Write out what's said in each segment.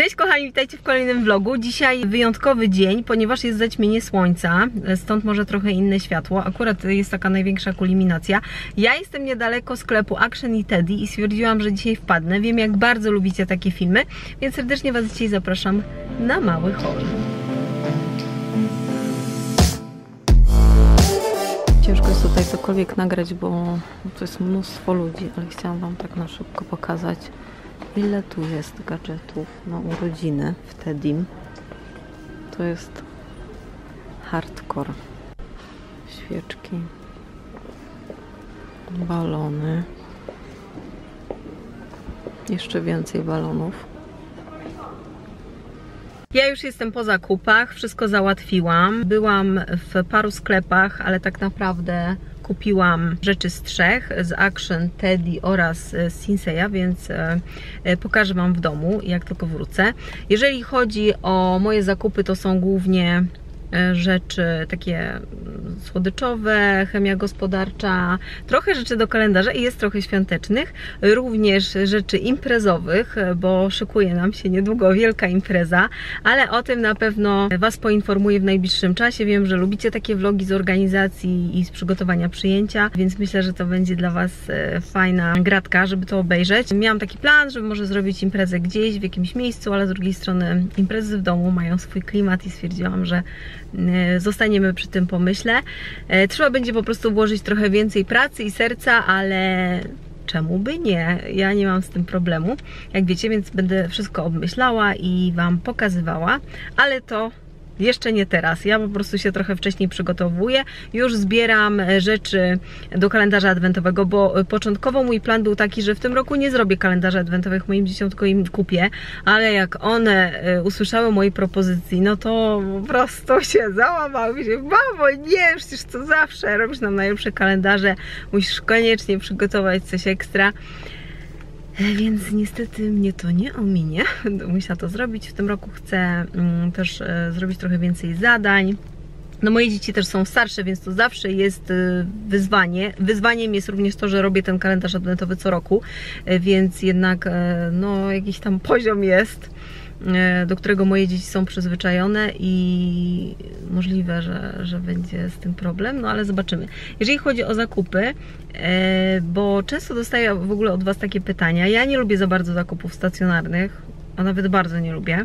Cześć kochani, witajcie w kolejnym vlogu. Dzisiaj wyjątkowy dzień, ponieważ jest zaćmienie słońca, stąd może trochę inne światło. Akurat jest taka największa kulminacja. Ja jestem niedaleko sklepu Action i Teddy i stwierdziłam, że dzisiaj wpadnę. Wiem jak bardzo lubicie takie filmy, więc serdecznie Was dzisiaj zapraszam na mały haul. Ciężko jest tutaj cokolwiek nagrać, bo to jest mnóstwo ludzi, ale chciałam Wam tak na szybko pokazać ile tu jest gadżetów na urodziny w Tedim. To jest hardcore. Świeczki, balony, jeszcze więcej balonów. Ja już jestem po zakupach, wszystko załatwiłam. Byłam w paru sklepach, ale tak naprawdę kupiłam rzeczy z trzech, z Action, Teddy oraz z Sinseya, więc e, e, pokażę Wam w domu, jak tylko wrócę. Jeżeli chodzi o moje zakupy, to są głównie E, rzeczy takie mm, słodyczowe, chemia gospodarcza, trochę rzeczy do kalendarza i jest trochę świątecznych, również rzeczy imprezowych, bo szykuje nam się niedługo wielka impreza, ale o tym na pewno Was poinformuję w najbliższym czasie. Wiem, że lubicie takie vlogi z organizacji i z przygotowania przyjęcia, więc myślę, że to będzie dla Was e, fajna gratka, żeby to obejrzeć. Miałam taki plan, żeby może zrobić imprezę gdzieś, w jakimś miejscu, ale z drugiej strony imprezy w domu mają swój klimat i stwierdziłam, że E, zostaniemy przy tym pomyśle. E, trzeba będzie po prostu włożyć trochę więcej pracy i serca, ale czemu by nie? Ja nie mam z tym problemu, jak wiecie, więc będę wszystko obmyślała i Wam pokazywała, ale to jeszcze nie teraz. Ja po prostu się trochę wcześniej przygotowuję. Już zbieram e, rzeczy do kalendarza adwentowego, bo e, początkowo mój plan był taki, że w tym roku nie zrobię kalendarza adwentowych moim dzieciom, tylko im kupię, ale jak one e, usłyszały mojej propozycji, no to po prostu się załamały się. Mamo, nie, przecież to zawsze robisz nam najlepsze kalendarze, musisz koniecznie przygotować coś ekstra. E, więc niestety mnie to nie ominie. Muszę to zrobić. W tym roku chcę mm, też e, zrobić trochę więcej zadań. No moje dzieci też są starsze, więc to zawsze jest e, wyzwanie. Wyzwaniem jest również to, że robię ten kalendarz adwentowy co roku, więc jednak no jakiś tam poziom jest E, do którego moje dzieci są przyzwyczajone i możliwe, że, że będzie z tym problem, no ale zobaczymy. Jeżeli chodzi o zakupy, e, bo często dostaję w ogóle od Was takie pytania, ja nie lubię za bardzo zakupów stacjonarnych, a nawet bardzo nie lubię.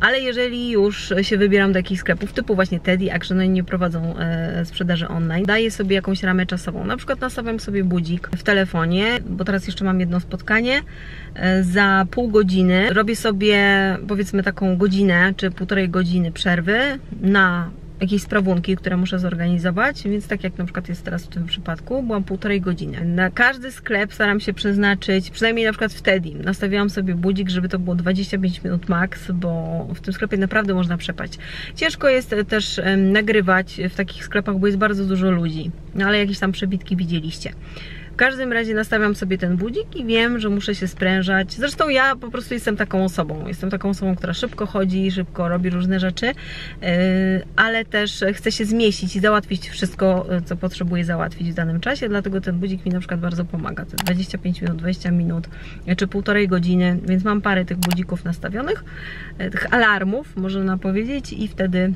Ale jeżeli już się wybieram do jakichś sklepów, typu właśnie Teddy, Action, oni nie prowadzą e, sprzedaży online, daję sobie jakąś ramę czasową. Na przykład nastawiam sobie budzik w telefonie, bo teraz jeszcze mam jedno spotkanie e, za pół godziny. Robię sobie powiedzmy taką godzinę czy półtorej godziny przerwy na jakieś sprawunki, które muszę zorganizować, więc tak jak na przykład jest teraz w tym przypadku, byłam półtorej godziny. Na każdy sklep staram się przeznaczyć, przynajmniej na przykład wtedy, nastawiałam sobie budzik, żeby to było 25 minut max, bo w tym sklepie naprawdę można przepaść. Ciężko jest też nagrywać w takich sklepach, bo jest bardzo dużo ludzi, no ale jakieś tam przebitki widzieliście każdym razie nastawiam sobie ten budzik i wiem, że muszę się sprężać. Zresztą ja po prostu jestem taką osobą. Jestem taką osobą, która szybko chodzi, szybko robi różne rzeczy, yy, ale też chcę się zmieścić i załatwić wszystko, yy, co potrzebuję załatwić w danym czasie, dlatego ten budzik mi na przykład bardzo pomaga. To 25 minut, 20 minut, czy półtorej godziny, więc mam parę tych budzików nastawionych, tych alarmów, można powiedzieć i wtedy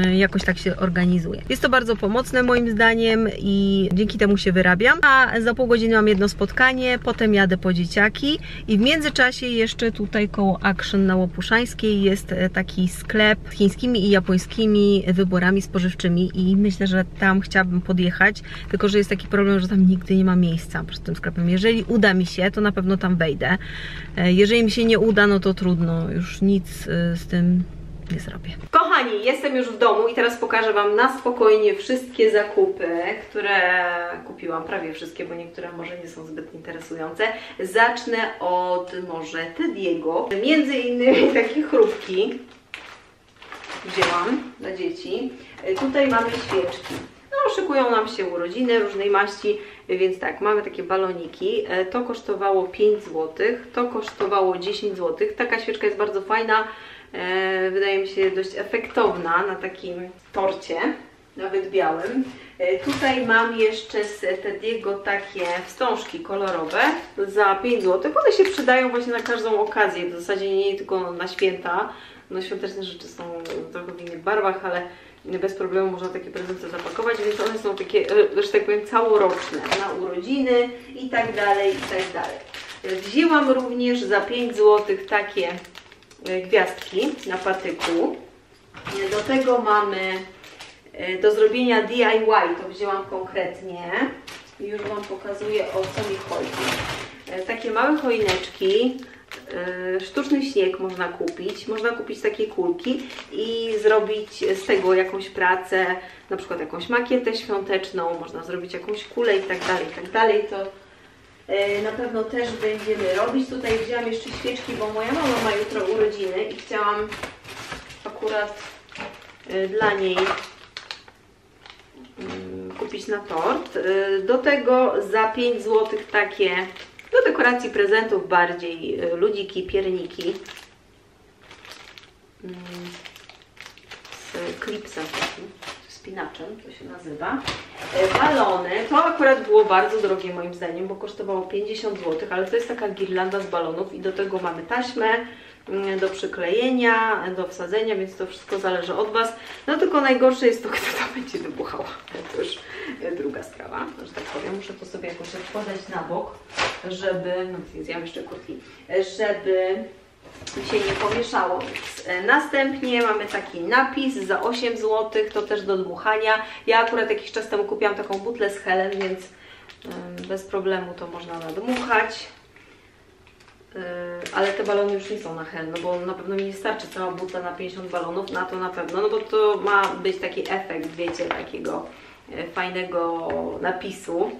jakoś tak się organizuje. Jest to bardzo pomocne moim zdaniem i dzięki temu się wyrabiam. A za pół godziny mam jedno spotkanie, potem jadę po dzieciaki i w międzyczasie jeszcze tutaj koło Action na Łopuszańskiej jest e, taki sklep z chińskimi i japońskimi wyborami spożywczymi i myślę, że tam chciałabym podjechać, tylko że jest taki problem, że tam nigdy nie ma miejsca przed tym sklepem. Jeżeli uda mi się, to na pewno tam wejdę. E, jeżeli mi się nie uda, no to trudno, już nic e, z tym nie zrobię. Kochani, jestem już w domu i teraz pokażę Wam na spokojnie wszystkie zakupy, które kupiłam, prawie wszystkie, bo niektóre może nie są zbyt interesujące. Zacznę od może Tediego. Między innymi takie chrupki wzięłam dla dzieci. Tutaj mamy świeczki. No, szykują nam się urodziny różnej maści, więc tak, mamy takie baloniki. To kosztowało 5 zł, to kosztowało 10 zł. Taka świeczka jest bardzo fajna, E, wydaje mi się dość efektowna na takim torcie. nawet białym. E, Tutaj mam jeszcze z Tediego takie wstążki kolorowe za 5 zł. One się przydają właśnie na każdą okazję, w zasadzie nie tylko na święta. No świąteczne rzeczy są trochę w innych barwach, ale bez problemu można takie prezenty zapakować, więc one są takie, e, że tak powiem, całoroczne, na urodziny i tak dalej, i tak dalej. E, Wzięłam również za 5 zł takie e, gwiazdki na patyku. E, Do tego mamy e, do zrobienia DIY, to wzięłam konkretnie. Już Wam pokazuję o co mi chodzi. Takie małe choineczki, sztuczny śnieg można kupić, można kupić takie kulki i zrobić z tego jakąś pracę, na przykład jakąś makietę świąteczną, można zrobić jakąś kulę i tak dalej, i tak dalej. To na pewno też będziemy robić. Tutaj wzięłam jeszcze świeczki, bo moja mama ma jutro urodziny i chciałam akurat e, dla niej mm, kupić na tort. Do tego za 5 zł takie do dekoracji prezentów bardziej ludziki, pierniki Mm, z klipsem takim, spinaczem to się nazywa. Y, Balony, to akurat było bardzo drogie moim zdaniem, bo kosztowało 50 zł, ale to jest taka girlanda z balonów i do tego mamy taśmę mm, do przyklejenia, do wsadzenia, więc to wszystko zależy od Was. No tylko najgorsze jest to, kto to będzie wybuchał. To już e, druga sprawa, że tak powiem. Muszę to sobie jakoś odkładać na bok, żeby, no zjadłam jeszcze kurtki, e, żeby się nie pomieszało. E, Następnie mamy taki napis za 8 zł, to też do dmuchania. Ja akurat jakiś czas temu kupiłam taką butlę z Helen, więc bez problemu to można nadmuchać. Yy, ale te balony już nie są na hel, no bo na pewno mi nie starczy cała butla na 50 balonów, na to na pewno, no bo to ma być taki efekt, wiecie, takiego e, fajnego napisu,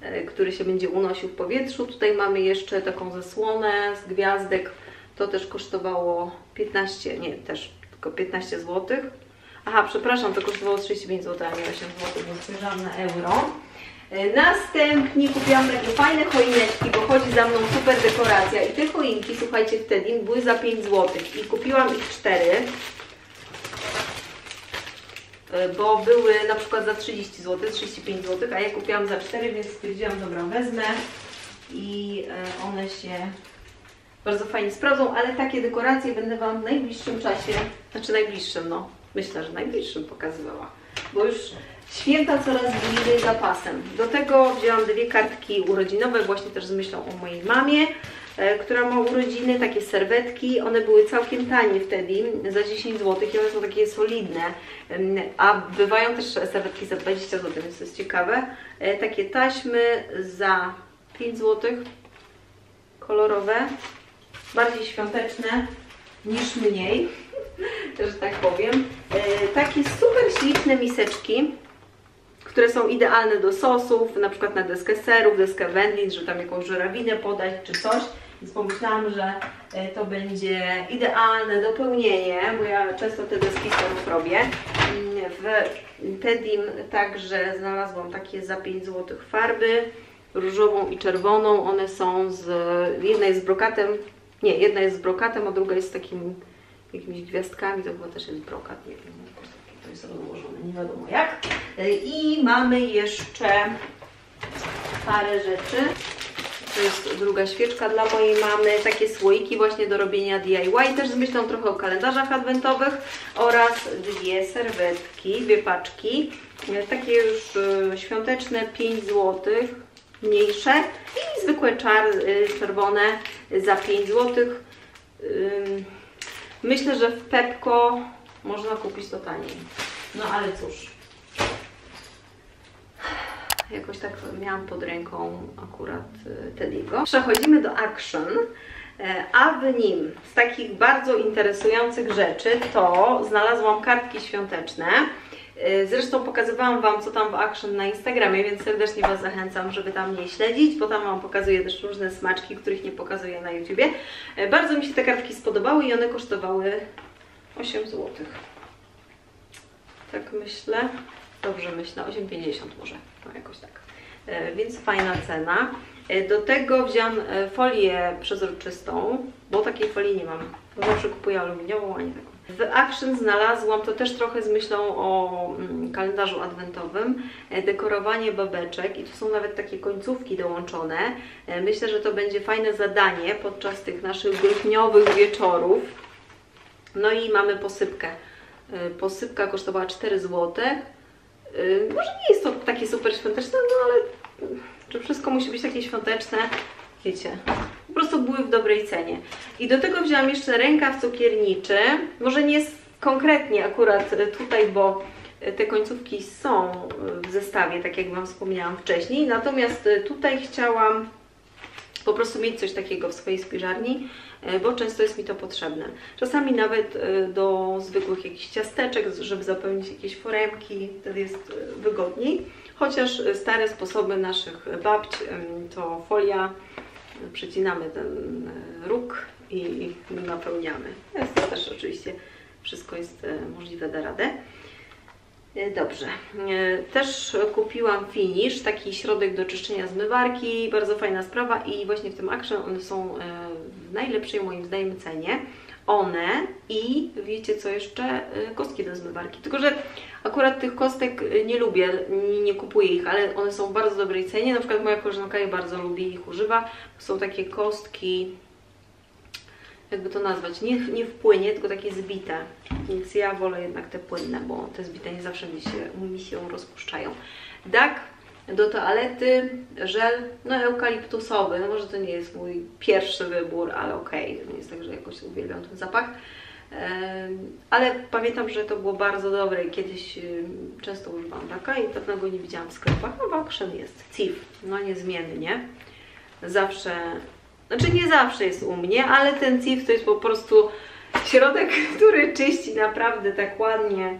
e, który się będzie unosił w powietrzu. Tutaj mamy jeszcze taką zasłonę z gwiazdek, to też kosztowało 15, nie, też tylko 15 zł. Aha, przepraszam, to kosztowało 35 zł, a nie 8 zł, bo spojrzałam na euro. E, Następnie kupiłam takie fajne choineczki, bo chodzi za mną super dekoracja i te choinki, słuchajcie, wtedy były za 5 zł i kupiłam ich 4 bo były na przykład za 30 zł, 35 zł, a ja kupiłam za 4, więc stwierdziłam, dobra, wezmę i e, one się bardzo fajnie sprawdzą, ale takie dekoracje będę Wam w najbliższym czasie, znaczy najbliższym, no, myślę, że najbliższym pokazywała, bo już święta coraz bliżej za pasem. Do tego wzięłam dwie kartki urodzinowe, właśnie też z myślą o mojej mamie, e, która ma urodziny, takie serwetki, one były całkiem tanie wtedy, za 10 zł i one są takie solidne, a bywają też serwetki za 20 zł, więc to jest ciekawe. E, Takie taśmy za 5 zł, kolorowe, bardziej świąteczne niż mniej, że tak powiem. E, Takie super śliczne miseczki, które są idealne do sosów, na przykład na deskę serów, deskę wędlin, żeby tam jakąś żurawinę podać czy coś. Więc pomyślałam, że e, to będzie idealne dopełnienie, bo ja często te deski serów robię. W Tedim także znalazłam takie za 5 zł farby, różową i czerwoną. One są z, jedna jest z brokatem, nie, jedna jest z brokatem, a druga jest z takimi jakimiś gwiazdkami, to chyba też jest brokat, nie wiem, to jest rozłożone, nie wiadomo jak. I mamy jeszcze parę rzeczy. To jest druga świeczka dla mojej mamy, takie słoiki właśnie do robienia DIY, też z myślą trochę o kalendarzach adwentowych. Oraz dwie serwetki, dwie paczki, takie już e, świąteczne 5 zł, mniejsze i zwykłe czar, y, czerwone za 5 zł. Myślę, że w Pepko można kupić to taniej. No ale cóż. Jakoś tak miałam pod ręką akurat y, Tediego. Przechodzimy do Action. E, A w nim z takich bardzo interesujących rzeczy to znalazłam kartki świąteczne. E, Zresztą pokazywałam Wam, co tam w Action na Instagramie, więc serdecznie Was zachęcam, żeby tam mnie śledzić, bo tam Wam pokazuję też różne smaczki, których nie pokazuję na YouTubie. E, Bardzo mi się te kartki spodobały i one kosztowały 8 zł. Tak myślę. Dobrze myślę, 8,50 może, no jakoś tak. e, więc fajna cena. Do tego wziąłam folię przezroczystą, bo takiej folii nie mam. Bo zawsze kupuję aluminiową, a nie taką. W Action znalazłam, to też trochę z myślą o mm, kalendarzu adwentowym, e, dekorowanie babeczek i tu są nawet takie końcówki dołączone. E, Myślę, że to będzie fajne zadanie podczas tych naszych grudniowych wieczorów. No i mamy posypkę. E, Posypka kosztowała 4 zł. Może nie jest to takie super świąteczne, no ale mm, czy wszystko musi być takie świąteczne? Wiecie, po prostu były w dobrej cenie. I do tego wzięłam jeszcze rękaw cukierniczy. Może nie konkretnie akurat e, tutaj, bo e, te końcówki są e, w zestawie, tak jak Wam wspomniałam wcześniej. Natomiast tutaj chciałam po prostu mieć coś takiego w swojej spiżarni, bo często jest mi to potrzebne. Czasami nawet do zwykłych jakichś ciasteczek, żeby zapełnić jakieś foremki, wtedy jest wygodniej. Chociaż stare sposoby naszych babć to folia, przecinamy ten e, róg i napełniamy. Jest to też oczywiście wszystko jest e, możliwe da radę. E, Dobrze. Też kupiłam Finish, taki środek do czyszczenia zmywarki. Bardzo fajna sprawa i właśnie w tym Action one są w najlepszej moim zdaniem cenie. One i wiecie co jeszcze? E, Kostki do zmywarki. Tylko, że akurat tych kostek e, nie lubię, nie, nie kupuję ich, ale one są w bardzo dobrej cenie. Na przykład moja koleżanka je bardzo lubi ich używa. Są takie kostki jakby to nazwać, nie, nie w płynie, tylko takie zbite. Więc ja wolę jednak te płynne, bo te zbite nie zawsze mi się, mi się rozpuszczają. Dak do toalety, żel, no eukaliptusowy, no może to nie jest mój pierwszy wybór, ale okej, to nie jest tak, że jakoś uwielbiam ten zapach. Ale pamiętam, że to było bardzo dobre i kiedyś ym, często używałam daka i pewno go nie widziałam w sklepach. No w Action jest, CIF, no niezmiennie. Zawsze znaczy nie zawsze jest u mnie, ale ten CIF to jest po prostu środek, który czyści naprawdę tak ładnie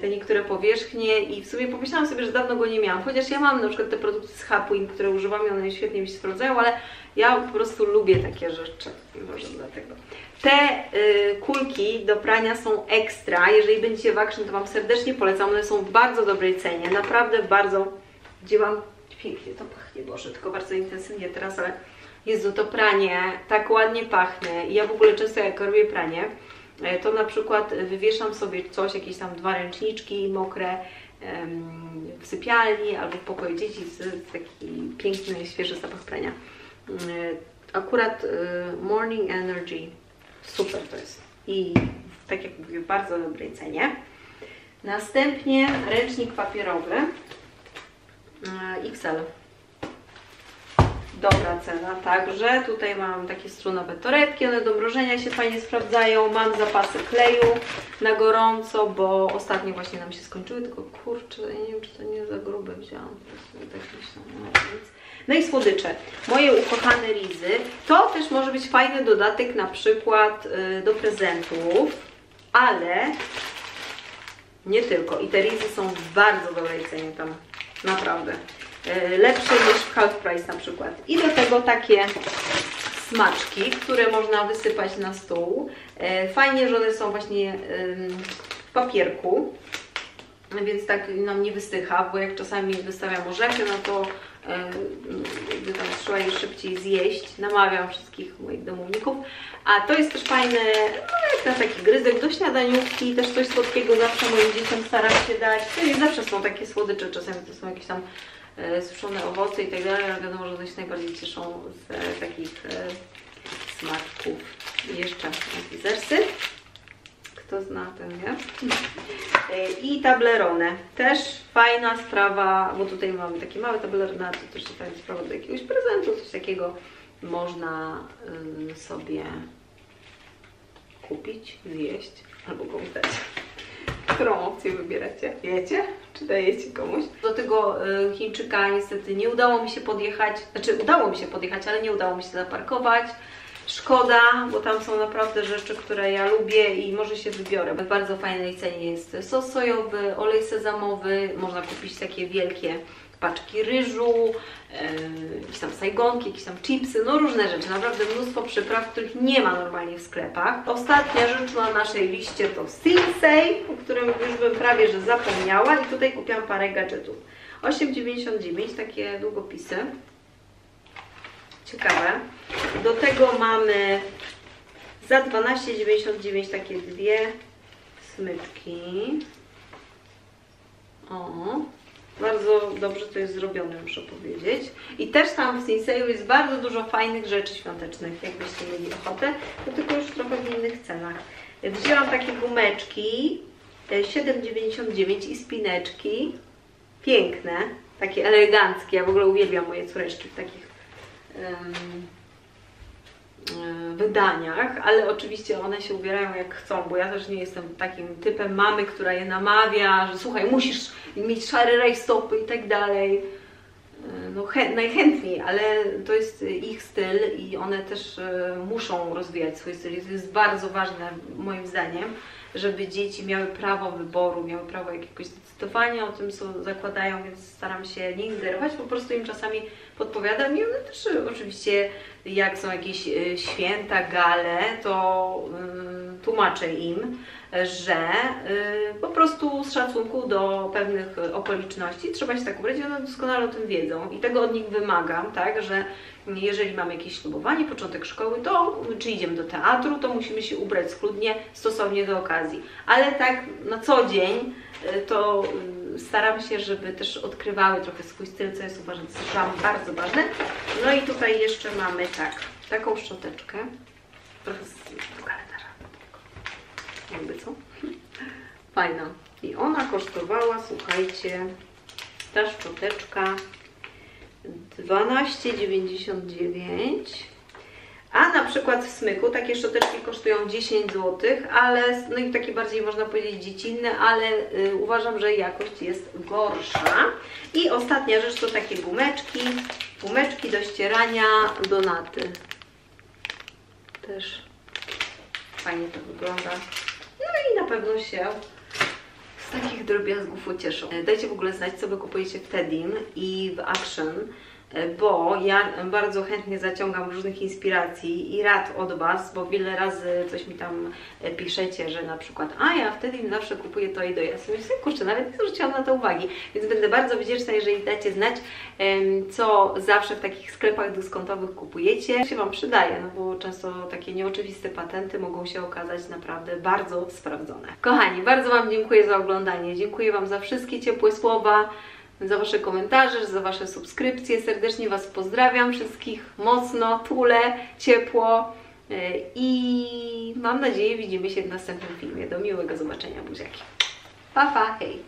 te niektóre powierzchnie i w sumie pomyślałam sobie, że dawno go nie miałam, chociaż ja mam na przykład te produkty z Hapwin, które używam i one świetnie mi się sprawdzają, ale ja po prostu lubię takie rzeczy, może dlatego. Te y, kulki do prania są ekstra, jeżeli będziecie w Action, to Wam serdecznie polecam, one są w bardzo dobrej cenie, naprawdę bardzo, gdzie mam, pięknie to pachnie, Boże, tylko bardzo intensywnie teraz, ale Jezu, to pranie tak ładnie pachnie. I ja w ogóle często jak robię pranie, e, to na przykład wywieszam sobie coś, jakieś tam dwa ręczniczki mokre w sypialni albo w pokoju dzieci z taki piękny, świeży zapach prania. E, Akurat e, Morning Energy super to jest. I tak jak mówię, bardzo dobrej cenie. Następnie ręcznik papierowy e, XL dobra cena także. Tutaj mam takie strunowe torebki, one do mrożenia się fajnie sprawdzają. Mam zapasy kleju na gorąco, bo ostatnio właśnie nam się skończyły, tylko kurczę, nie wiem czy to nie za grube wzięłam. Tak no i słodycze. Moje ukochane rizy. To też może być fajny dodatek na przykład y, do prezentów, ale nie tylko. I te rizy są w bardzo dobrej cenie tam, naprawdę. E, Lepsze niż w Half Price na przykład. I do tego takie smaczki, które można wysypać na stół. E, Fajnie, że one są właśnie w papierku, więc tak nam nie wystycha, bo jak czasami wystawiam orzechy, no to e, jakby tam trzeba je szybciej zjeść. Namawiam wszystkich moich domowników. A to jest też fajne, no jak na taki gryzek do śniadaniówki, też coś słodkiego zawsze moim dzieciom staram się dać. To nie zawsze są takie słodycze, czasami to są jakieś tam suszone owoce i tak dalej, ale wiadomo, że one się najbardziej cieszą z e, takich e, smaczków. I jeszcze zersy. Kto zna, ten wie. E, I tablerone. Też fajna sprawa, bo tutaj mamy takie małe tablerone, to też fajna sprawa do jakiegoś prezentu, coś takiego można ym, sobie kupić, zjeść albo komuś dać. Którą opcję wybieracie? Wiecie? Czy dajecie komuś? Do tego y, Chińczyka niestety nie udało mi się podjechać, znaczy udało mi się podjechać, ale nie udało mi się zaparkować. Szkoda, bo tam są naprawdę rzeczy, które ja lubię i może się wybiorę. W bardzo fajnej cenie jest sos sojowy, olej sezamowy, można kupić takie wielkie paczki ryżu, jakieś tam sajgonki, jakieś tam chipsy, no różne rzeczy, naprawdę mnóstwo przypraw, których nie ma normalnie w sklepach. Ostatnia rzecz na naszej liście to Sinsei, o którym już bym prawie że zapomniała i tutaj kupiłam parę gadżetów. 8,99 takie długopisy. Ciekawe. Do tego mamy za 12,99 takie dwie smyczki. O, bardzo dobrze to jest zrobione, muszę powiedzieć. I też tam w Sinseju jest bardzo dużo fajnych rzeczy świątecznych, jakbyście mieli ochotę, to tylko już trochę w innych cenach. Wzięłam takie gumeczki, e, 7,99 i spineczki. Piękne, takie eleganckie. Ja w ogóle uwielbiam moje córeczki w takich e, wydaniach, ale oczywiście one się ubierają jak chcą, bo ja też nie jestem takim typem mamy, która je namawia, że słuchaj, musisz mieć szare rajstopy i tak dalej. E, No chę- najchętniej, ale to jest ich styl i one też e, muszą rozwijać swój styl. To jest bardzo ważne moim zdaniem, żeby dzieci miały prawo wyboru, miały prawo jakiegoś decydowania o tym, co zakładają, więc staram się nie ingerować, po prostu im czasami podpowiadam i one też oczywiście jak są jakieś e, święta, gale, to y, tłumaczę im, że y, po prostu z szacunku do pewnych okoliczności trzeba się tak ubrać i one doskonale o tym wiedzą. I tego od nich wymagam, tak, że jeżeli mamy jakieś ślubowanie, początek szkoły, to czy idziemy do teatru, to musimy się ubrać schludnie, stosownie do okazji. Ale tak na co dzień y, to y, staram się, żeby też odkrywały trochę swój styl, co jest uważam bardzo ważne. No i tutaj jeszcze mamy tak, taką szczoteczkę, trochę z kalendarza. Jakby co? Fajna. I ona kosztowała, słuchajcie, ta szczoteczka 12,99 a na przykład w smyku takie szczoteczki kosztują 10 zł, ale no i takie bardziej można powiedzieć dziecinne, ale y, uważam, że jakość jest gorsza. I ostatnia rzecz to takie gumeczki, gumeczki do ścierania donaty. Też fajnie to wygląda. No i na pewno się z takich drobiazgów ucieszą. Dajcie w ogóle znać, co Wy kupujecie w Tedim i w Action, bo ja bardzo chętnie zaciągam różnych inspiracji i rad od Was, bo wiele razy coś mi tam piszecie, że na przykład a ja wtedy zawsze kupuję to i to. Ja sobie myślę, kurczę, nawet nie zwróciłam na to uwagi, więc będę bardzo wdzięczna, jeżeli dacie znać, co zawsze w takich sklepach dyskontowych kupujecie. się Wam przydaje, no bo często takie nieoczywiste patenty mogą się okazać naprawdę bardzo sprawdzone. Kochani, bardzo Wam dziękuję za oglądanie, dziękuję Wam za wszystkie ciepłe słowa, za Wasze komentarze, za Wasze subskrypcje. Serdecznie Was pozdrawiam wszystkich mocno, tule, ciepło yy, i mam nadzieję widzimy się w następnym filmie. Do miłego zobaczenia, buziaki. Pa, pa, hej!